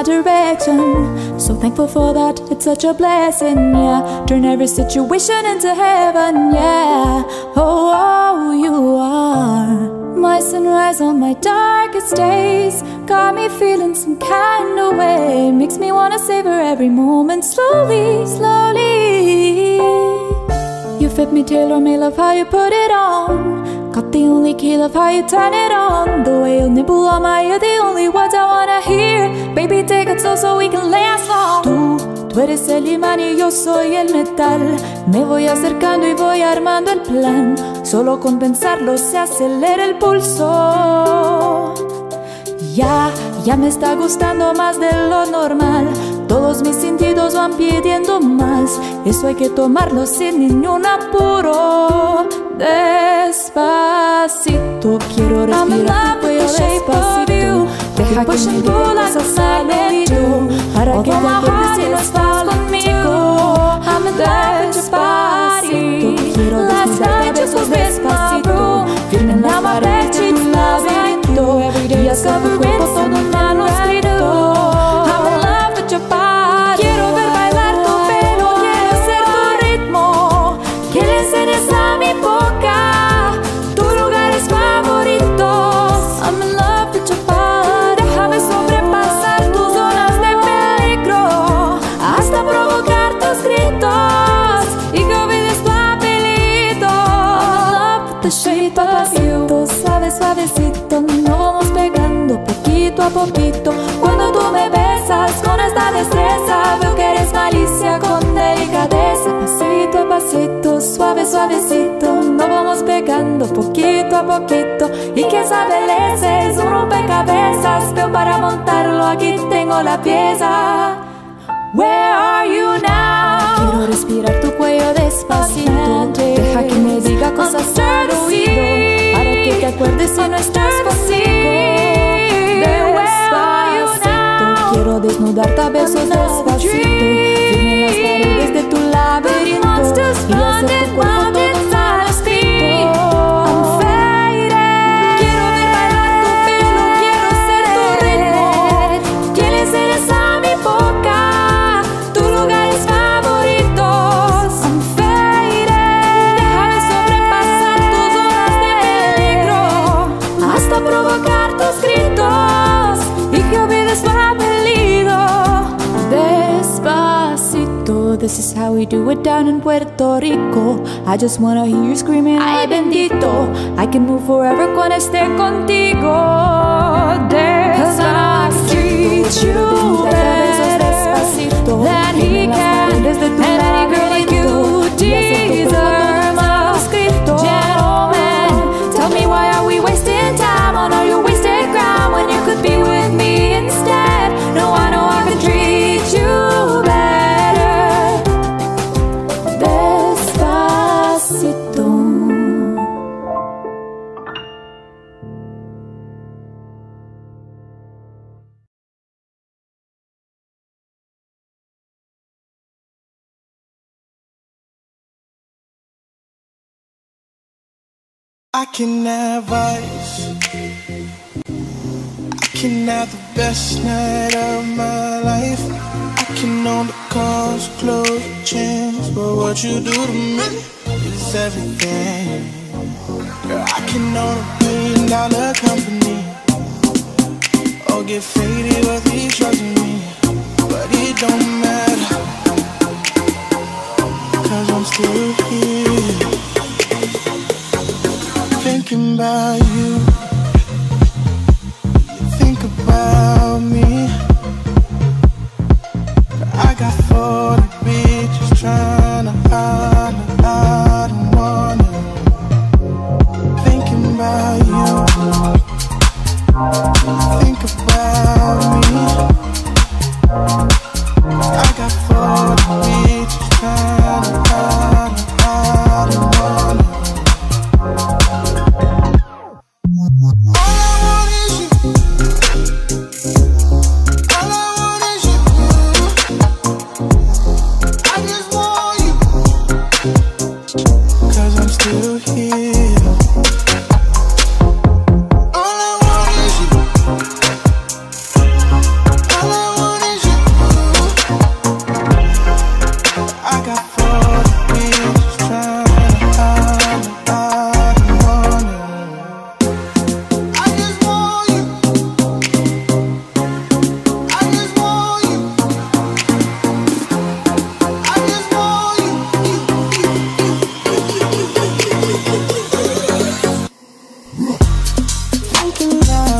my direction. So thankful for that, it's such a blessing, yeah. Turn every situation into heaven, yeah. Oh, oh, you are my sunrise on my darkest days. Got me feeling some kind of way. Makes me wanna savor every moment slowly, slowly. You fit me, tailor me, love how you put it on. Got the only key, love how you turn it on. The way you nibble on my ear, the only words I wanna hear. Baby, take it slow so we can last long. Tú, tú eres el imán y yo soy el metal. Me voy acercando y voy armando el plan. Solo con pensarlo se acelera el pulso. Ya, ya me está gustando más de lo normal. Todos mis sentidos van pidiendo más. Eso hay que tomarlo sin ningún apuro. Despacito, quiero respirar tu cuello despacito. Deja que me diga cosas al oído para que te acuerdes si no estás conmigo. Despacito, quiero desnudarte a besos despacito. Firme en las paredes de tu laberinto. Y hasta tu cuerpo todo un manuscrito. I'm suavecito, nos vamos pegando poquito a poquito. Y que esa belleza es un rompecabezas, pero para montarlo aquí tengo la pieza. Where are you now? Quiero respirar tu cuello despacito. Deja que me diga cosas al oído para que te acuerdes si no estás conmigo. Despacito, quiero desnudarte a besos this is how we do it down in Puerto Rico. I just wanna hear you screaming, ay bendito. I can move forever cuando esté contigo. Cause I treat you better than he can, and any girl like you deserve I can advise. I can have the best night of my life. I can own the cars, clothes, chains, but what you do to me is everything. Girl, I can own a billion dollar company. Or get faded with each trust me. But it don't matter. Cause I'm still here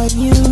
about you.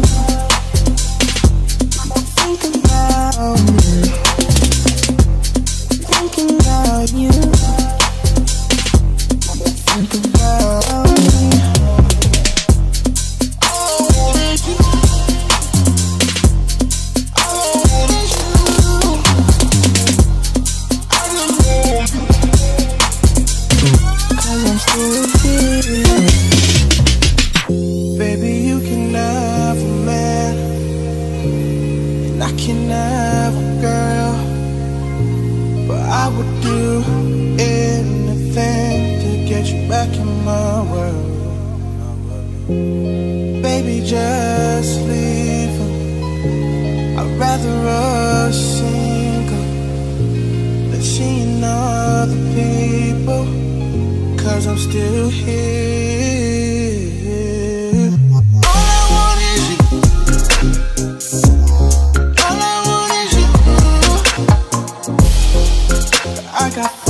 Baby, just leave her. I'd rather us single than seeing other people. Cause I'm still here. All I want is you. All I want is you. I got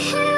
head.